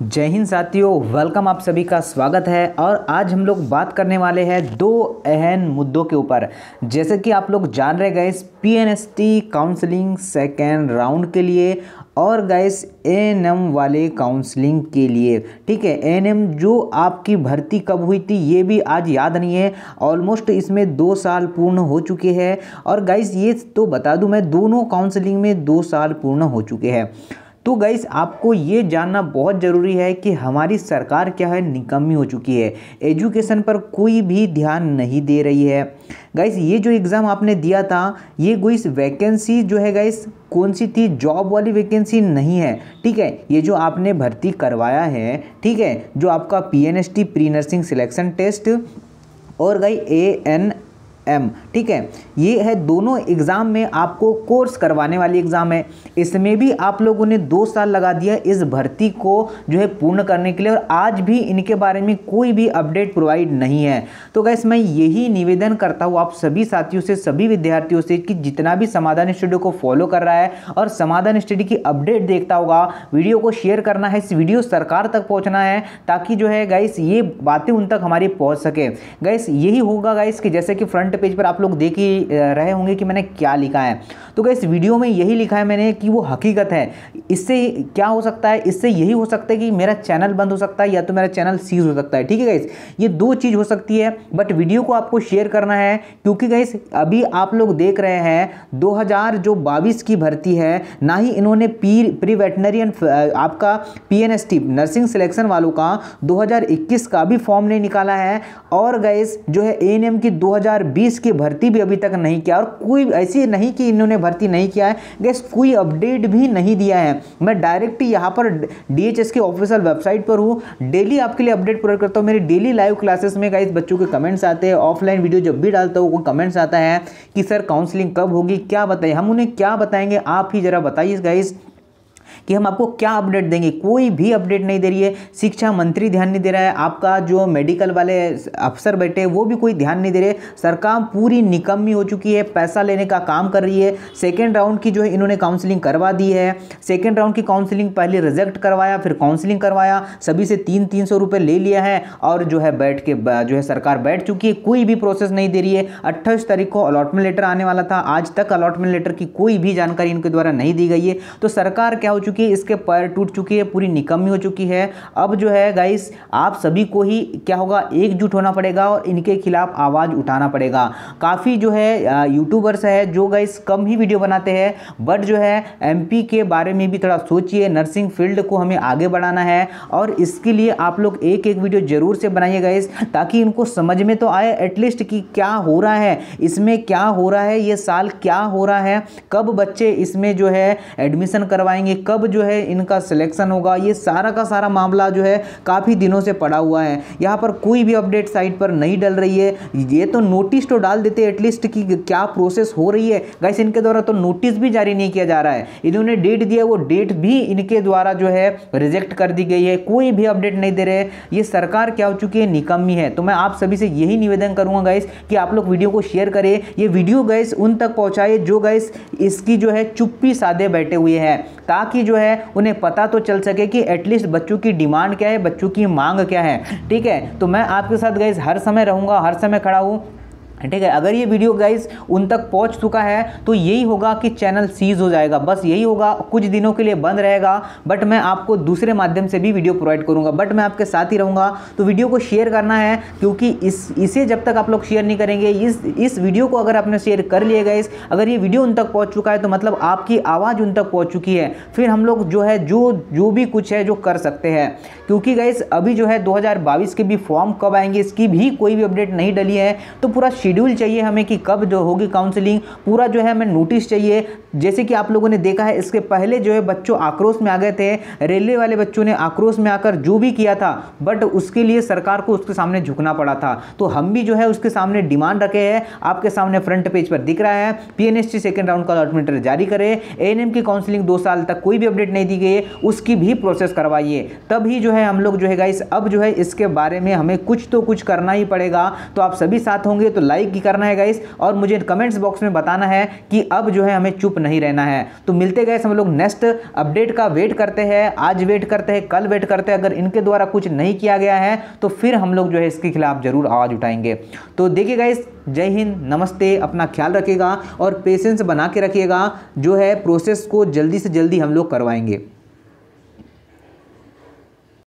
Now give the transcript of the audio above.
जय हिंद साथियों वेलकम आप सभी का स्वागत है और आज हम लोग बात करने वाले हैं दो अहम मुद्दों के ऊपर। जैसे कि आप लोग जान रहे गए P N S T counselling second round के लिए और गैस एम वाले काउंसलिंग के लिए। ठीक है एन एम जो आपकी भर्ती कब हुई थी ये भी आज याद नहीं है। ऑलमोस्ट इसमें दो साल पूर्ण हो चुके हैं और गाइस ये तो बता दूँ मैं, दोनों काउंसलिंग में दो साल पूर्ण हो चुके हैं। तो गाइस आपको ये जानना बहुत ज़रूरी है कि हमारी सरकार क्या है, निकम्मी हो चुकी है। एजुकेशन पर कोई भी ध्यान नहीं दे रही है। गाइस ये जो एग्ज़ाम आपने दिया था, ये कोई वैकेंसी जो है गाइस कौन सी थी? जॉब वाली वैकेंसी नहीं है। ठीक है, ये जो आपने भर्ती करवाया है, ठीक है, जो आपका P N S T pre nursing selection test और गई ए एन एम ठीक है? ये है दोनों एग्ज़ाम में आपको कोर्स करवाने वाली एग्ज़ाम है। इसमें भी आप लोगों ने दो साल लगा दिया इस भर्ती को जो है पूर्ण करने के लिए और आज भी इनके बारे में कोई भी अपडेट प्रोवाइड नहीं है। तो गैस मैं यही निवेदन करता हूँ आप सभी साथियों से, सभी विद्यार्थियों से कि जितना भी समाधान स्टडी को फॉलो कर रहा है और समाधान स्टडी की अपडेट देखता होगा वीडियो को शेयर करना है, इस वीडियो सरकार तक पहुँचना है ताकि जो है गाइस ये बातें उन तक हमारी पहुँच सके। गैस यही होगा गाइस कि जैसे कि फ्रंट पेज पर आप लोग देख ही रहे होंगे कि मैंने क्या लिखा है। तो क्या इस वीडियो में यही लिखा है मैंने कि वो हकीकत है। इससे क्या हो सकता है? इससे यही हो सकता है कि मेरा चैनल बंद हो सकता है या तो मेरा चैनल सीज हो सकता है। ठीक है गाइस ये दो चीज़ हो सकती है बट वीडियो को आपको शेयर करना है, क्योंकि गाइस अभी आप लोग देख रहे हैं 2000 जो बाईस की भर्ती है, ना ही इन्होंने पी प्री वेटनरियन आपका पी नर्सिंग सिलेक्शन वालों का 2021 का भी फॉर्म नहीं निकाला है। और गैस जो है ए की 2020 की भर्ती भी अभी तक नहीं किया और कोई ऐसी नहीं कि इन्होंने भर्ती नहीं किया है। गैस कोई अपडेट भी नहीं दिया है। मैं डायरेक्ट यहाँ पर डी के ऑफिशियल वेबसाइट पर हूँ। डेली आपके लिए अपडेट प्रोवाइड करता हूँ। मेरी डेली लाइव क्लासेस में गाइस बच्चों के कमेंट्स आते हैं। ऑफलाइन वीडियो जब भी डालता हूँ वो कमेंट्स आता है कि, सर काउंसलिंग कब होगी? क्या बताइए हम उन्हें क्या बताएँगे? आप ही ज़रा बताइए गाइस कि हम आपको क्या अपडेट देंगे? कोई भी अपडेट नहीं दे रही है। शिक्षा मंत्री ध्यान नहीं दे रहा है। आपका जो मेडिकल वाले अफसर बैठे वो भी कोई ध्यान नहीं दे रहे। सरकार पूरी निकम्मी हो चुकी है। पैसा लेने का काम कर रही है। सेकेंड राउंड की जो है इन्होंने काउंसलिंग करवा दी है। सेकेंड राउंड की काउंसलिंग पहले रिजेक्ट करवाया, फिर काउंसलिंग करवाया। सभी से तीन तीन सौ रुपये ले लिया है और जो है बैठ के जो है सरकार बैठ चुकी है। कोई भी प्रोसेस नहीं दे रही है। अट्ठाईस तारीख को अलॉटमेंट लेटर आने वाला था। आज तक अलॉटमेंट लेटर की कोई भी जानकारी इनके द्वारा नहीं दी गई है। तो सरकार क्या हो चुकी है, इसके पैर टूट चुकी है, पूरी निकम्मी हो चुकी है। अब जो है गाइस आप सभी को ही क्या होगा, एकजुट होना पड़ेगा और इनके खिलाफ आवाज़ उठाना पड़ेगा। काफ़ी जो है यूट्यूबर्स है जो गाइस कम ही वीडियो बनाते हैं बट जो है एमपी के बारे में भी थोड़ा सोचिए नर्सिंग फ़ील्ड को हमें आगे बढ़ाना है और इसके लिए आप लोग एक एक वीडियो ज़रूर से बनाइए गाइस ताकि इनको समझ में तो आए एटलीस्ट कि क्या हो रहा है, इसमें क्या हो रहा है, ये साल क्या हो रहा है, कब बच्चे इसमें जो है एडमिशन करवाएँगे कब जो है इनका सिलेक्शन होगा? ये सारा का सारा मामला जो है काफ़ी दिनों से पड़ा हुआ है। यहाँ पर कोई भी अपडेट साइट पर नहीं डल रही है। ये तो नोटिस तो डाल देते एटलीस्ट कि क्या प्रोसेस हो रही है। गैस इनके द्वारा तो नोटिस भी जारी नहीं किया जा रहा है। इन्होंने डेट दिया, वो डेट भी इनके द्वारा जो है रिजेक्ट कर दी गई है। कोई भी अपडेट नहीं दे रहे ये सरकार क्या हो चुकी है? निकम्मी है। तो मैं आप सभी से यही निवेदन करूँगा गैस कि आप लोग वीडियो को शेयर करें। ये वीडियो गैस उन तक पहुँचाए जो गैस इसकी जो है चुप्पी साधे बैठे हुए हैं। ताकि जो है, उन्हें पता तो चल सके कि एटलीस्ट बच्चों की डिमांड क्या है, बच्चों की मांग क्या है। ठीक है तो मैं आपके साथ गई हर समय रहूँगा, हर समय खड़ा हूँ। ठीक है, अगर ये वीडियो गाइज़ उन तक पहुँच चुका है तो यही होगा कि चैनल सीज हो जाएगा। बस यही होगा, कुछ दिनों के लिए बंद रहेगा बट मैं आपको दूसरे माध्यम से भी वीडियो प्रोवाइड करूँगा। बट मैं आपके साथ ही रहूँगा तो वीडियो को शेयर करना है, क्योंकि इस, इसे जब तक आप लोग शेयर नहीं करेंगे, इस इस वीडियो को अगर आपने शेयर कर लिए गाइज़ अगर ये वीडियो उन तक पहुँच चुका है तो मतलब आपकी आवाज़ उन तक पहुँच चुकी है। फिर हम लोग जो है, जो जो भी कुछ है, जो कर सकते हैं। क्योंकि गाइज़ अभी जो है, दो हज़ार बाईस के भी फॉर्म कब आएँगे, इसकी भी कोई भी अपडेट नहीं डली है तो पूरा शेड्यूल चाहिए हमें कि कब जो होगी काउंसलिंग पूरा जो है हमें नोटिस चाहिए जैसे कि आप लोगों ने देखा है, इसके पहले जो है बच्चों आक्रोश में आ गए थे, रेलवे वाले बच्चों ने आक्रोश में आकर जो भी किया था, बट उसके लिए सरकार को उसके सामने झुकना पड़ा था। तो हम भी जो है उसके सामने डिमांड रखे हैं, आपके सामने फ्रंट पेज पर दिख रहा है, पीएनएसटी सेकेंड राउंड का अलॉटमेंट जारी करे एएनएम की काउंसलिंग दो साल तक कोई भी अपडेट नहीं दी गई है, उसकी भी प्रोसेस करवाइए। तभी जो है हम लोग जो है गाइस अब जो है इसके बारे में हमें कुछ तो कुछ करना ही पड़ेगा तो आप सभी साथ होंगे तो लाइक ही करना है गाइस और मुझे कमेंट्स बॉक्स में बताना है कि अब जो है हमें चुप नहीं रहना है। तो मिलते गए हम लोग नेक्स्ट अपडेट का। वेट करते हैं, आज वेट करते हैं, कल वेट करते हैं। अगर इनके द्वारा कुछ नहीं किया गया है तो फिर हम लोग जो है इसके खिलाफ ज़रूर आवाज़ उठाएँगे। तो देखिए गाइस जय हिंद, नमस्ते, अपना ख्याल रखिएगा और पेशेंस बना के रखिएगा। जो है प्रोसेस को जल्दी से जल्दी हम लोग करवाएँगे।